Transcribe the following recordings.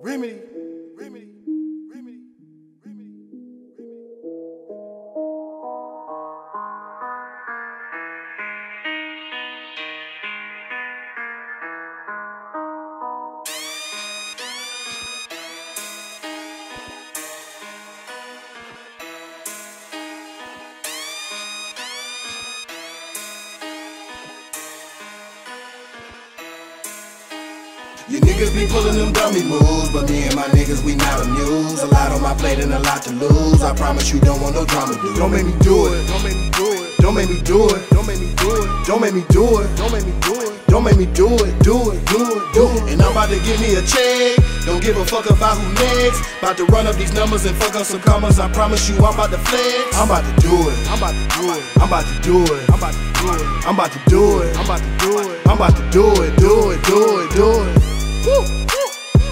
Remedy, remedy, You niggas be pulling them dummy moves, but me and my niggas, we not amused. A lot on my plate and a lot to lose. I promise you don't want no drama, dude. Don't make me do it. Don't make me do it. Don't make me do it. Don't make me do it. Don't make me do it. Don't make me do it. Don't make me do it, do it, do it, do it. And I'm about to give me a check. Don't give a fuck about who next. About to run up these numbers and fuck up some commas. I promise you I'm about to flex. I'm about to do it. I'm about to do it. I'm about to do it. I'm about to do it. I'm about to do it. I'm about to do it. I'm about to do it, do it, do it, do it.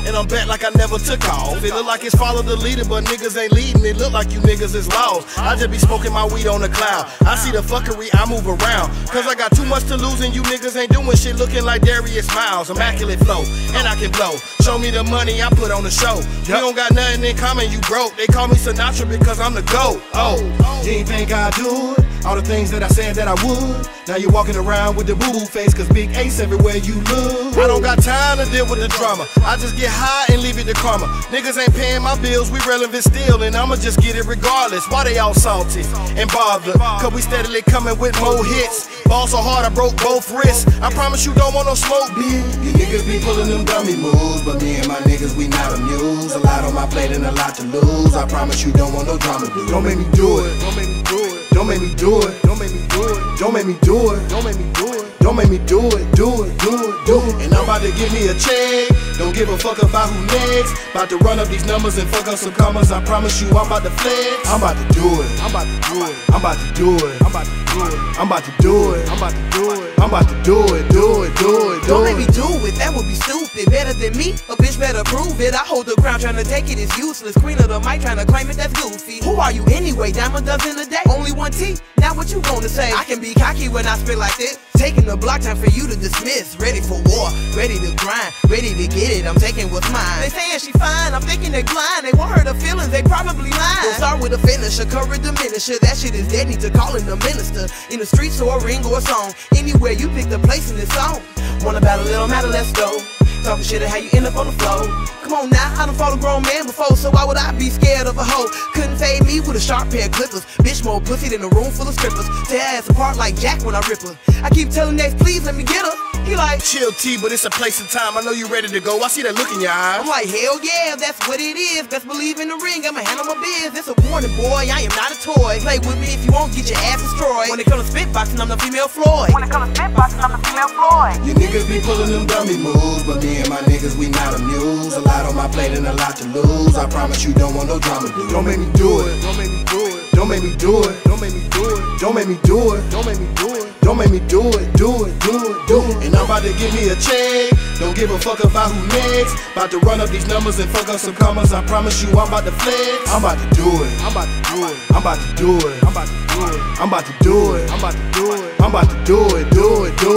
And I'm back like I never took off. It look like it's follow the leader, but niggas ain't leading. It look like you niggas is lost. I just be smoking my weed on the cloud. I see the fuckery, I move around. Cause I got too much to lose and you niggas ain't doing shit looking like Darius Miles. Immaculate flow, and I can blow. Show me the money, I put on the show. We don't got nothing in common, you broke. They call me Sinatra because I'm the GOAT. Oh, you ain't think I do it? All the things that I said that I would. Now you're walking around with the boo boo face, cause big ace everywhere you look. I don't got time to deal with the drama. I just get high and leave it to karma. Niggas ain't paying my bills, we relevant still, and I'ma just get it regardless. Why they all salty and bothered? Cause we steadily coming with more hits. Ball so hard I broke both wrists. I promise you don't want no smoke, bitch. You niggas be pulling them dummy moves, but me and my niggas, we not amused. A lot on my plate and a lot to lose. I promise you don't want no drama, dude. Don't make me do it. Don't make me do it. Don't make me do it. Don't make me do it. Don't make me do it. Don't make me do it. Don't make me do it, do it, do it, do it. And I'm about to give me a check. Don't give a fuck about who next. About to run up these numbers and fuck up some commas. I promise you I'm about to flex. I'm about to do it. I'm about to do it. I'm about to do it. I'm about to do it. I'm about to do it. I'm about to do it. I'm about to do it, do it, do it, do it. Don't let me do it, that would be stupid. Better than me, a bitch better prove it. I hold the ground trying to take it, it's useless. Queen of the mic trying to claim it, that's goofy. Who are you anyway? Diamond dozen a day. Only one T, now what you gonna say? I can be cocky when I spit like this. Taking the block time for you to dismiss. Ready for war, ready to grind, ready to get it. I'm taking what's mine. They saying she fine, I'm thinking they blind. They want her to feelings, they probably lying. Don't start with a finisher, courage diminisher. That shit is dead, need to call in the minister. In the streets or a ring or a song. Anywhere you pick the place in this song. Wanna battle, it don't matter, let's go. Talking shit and how you end up on the floor. Come on now, I done fought a grown man before, so why would I be scared of a hoe? Couldn't fade me with a sharp pair of clippers. Bitch more pussy than a room full of strippers. Tear ass apart like Jack when I rip her. I keep telling Next, please let me get her. He like, Chill T, but it's a place and time. I know you ready to go. I see that look in your eyes. I'm like, hell yeah, that's what it is. Best believe in the ring, I'ma handle my biz. It's a warning, boy, I am not a toy. Play with me if you won't get your ass destroyed. When it comes to spitboxing, I'm the female Floyd. When it comes to spitboxing, I'm the female Floyd. You niggas be pulling them dummy moves, but me and my niggas, we not amused. A lot on my plate and a lot to lose. I promise you don't want no drama, dude. Don't make me do it. Don't make me do it. Don't make me do it. Don't make me do it. Don't make me do it. Don't make me do it. Don't make me do it, do it, do it, do it. And I'm about to give me a check. Don't give a fuck about who next. About to run up these numbers and fuck up some commas. I promise you I'm about to flex. I'm about to do it. I'm about to do it. I'm about to do it. I'm about to do it. I'm about to do it. I'm about to do it. I'm about to do it, do it, do it.